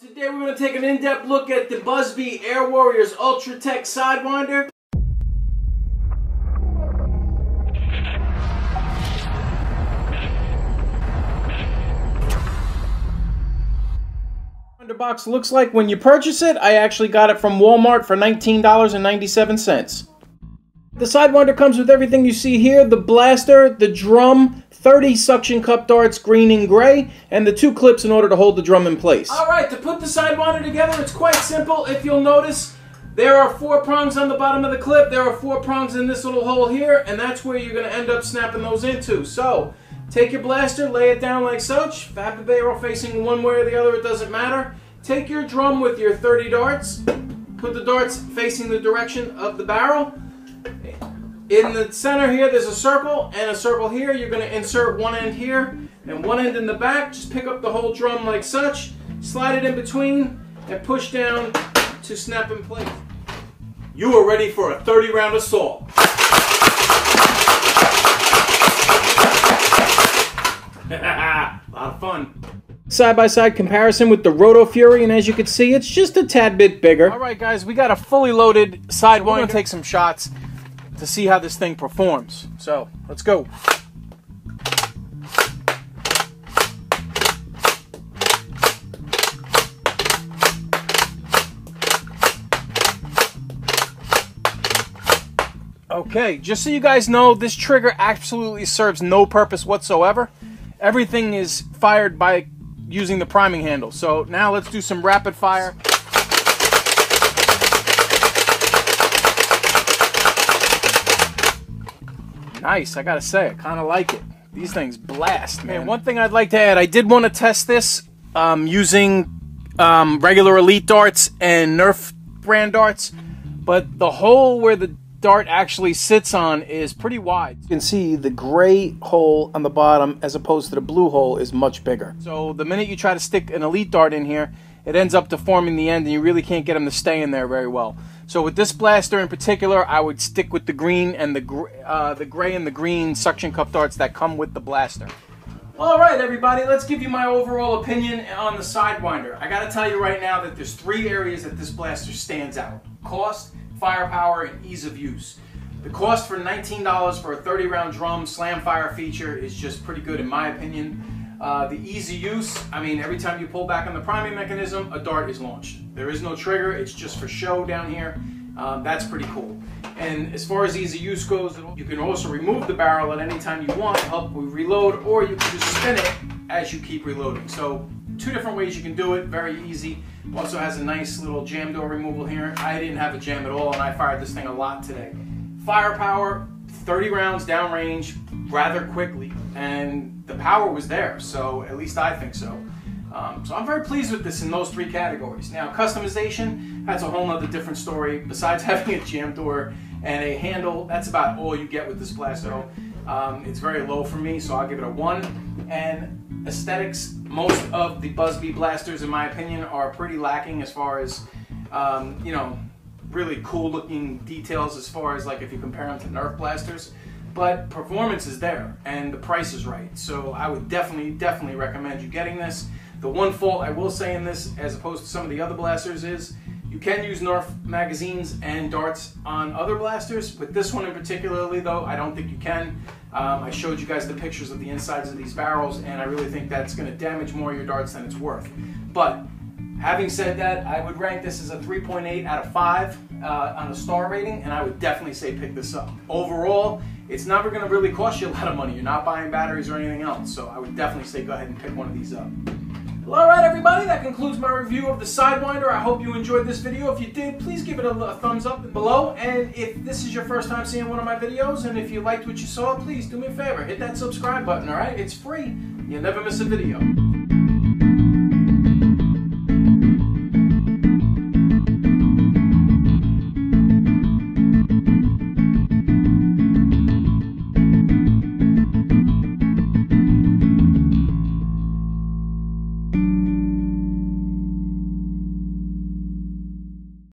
Today we're going to take an in-depth look at the Buzz Bee Air Warriors Ultra-Tek Sidewinder. box looks like when you purchase it. I actually got it from Walmart for $19.97. The Sidewinder comes with everything you see here, the blaster, the drum, 30 suction cup darts, green and gray, and the two clips in order to hold the drum in place. Alright, to put the Sidewinder together, it's quite simple. If you'll notice, there are four prongs on the bottom of the clip, there are four prongs in this little hole here, and that's where you're going to end up snapping those into. So, take your blaster, lay it down like such, have the barrel facing one way or the other, it doesn't matter. Take your drum with your 30 darts, put the darts facing the direction of the barrel, in the center here, there's a circle and a circle here. You're going to insert one end here and one end in the back. Just pick up the whole drum like such, slide it in between, and push down to snap in place. You are ready for a 30 round assault. a lot of fun. Side-by-side comparison with the RotoFury, and as you can see, it's just a tad bit bigger. All right, guys, we got a fully loaded Sidewinder. We're gonna take some shots to see how this thing performs. So let's go. Okay, just so you guys know, this trigger absolutely serves no purpose whatsoever. Everything is fired by using the priming handle. So now let's do some rapid fire. Nice, I gotta say, I kind of like it. These things blast, man. one thing I'd like to add, I did want to test this um, using um, regular Elite darts and Nerf brand darts, but the hole where the dart actually sits on is pretty wide. You can see the gray hole on the bottom as opposed to the blue hole is much bigger. So the minute you try to stick an Elite dart in here, it ends up deforming the end and you really can't get them to stay in there very well. So with this blaster in particular, I would stick with the green and the uh, the gray and the green suction cup darts that come with the blaster. All right, everybody, let's give you my overall opinion on the Sidewinder. I got to tell you right now that there's three areas that this blaster stands out. Cost, firepower, and ease of use. The cost for $19 for a 30 round drum slam fire feature is just pretty good in my opinion. Uh, the easy use, I mean, every time you pull back on the priming mechanism, a dart is launched. There is no trigger, it's just for show down here. Um, that's pretty cool. And as far as easy use goes, you can also remove the barrel at any time you want to help reload, or you can just spin it as you keep reloading. So two different ways you can do it, very easy. Also has a nice little jam door removal here. I didn't have a jam at all, and I fired this thing a lot today. Firepower, 30 rounds downrange rather quickly, and the power was there, so at least I think so. Um, so I'm very pleased with this in those three categories. Now, customization, that's a whole nother different story. Besides having a jam door and a handle, that's about all you get with this blaster. Um, it's very low for me, so I'll give it a one. And aesthetics, most of the Buzz Bee blasters, in my opinion, are pretty lacking as far as, um, you know, really cool looking details as far as like if you compare them to Nerf blasters but performance is there and the price is right. So I would definitely, definitely recommend you getting this. The one fault I will say in this, as opposed to some of the other blasters, is you can use Nerf magazines and darts on other blasters. With this one in particularly, though, I don't think you can. Um, I showed you guys the pictures of the insides of these barrels, and I really think that's going to damage more of your darts than it's worth. But having said that, I would rank this as a 3.8 out of 5 uh, on a star rating, and I would definitely say pick this up. Overall, it's never going to really cost you a lot of money. You're not buying batteries or anything else, so I would definitely say go ahead and pick one of these up. Well, alright everybody, that concludes my review of the Sidewinder. I hope you enjoyed this video. If you did, please give it a, a, thumbs up below. And if this is your first time seeing one of my videos, and if you liked what you saw, please do me a favor. Hit that subscribe button, alright? It's free. You'll never miss a video.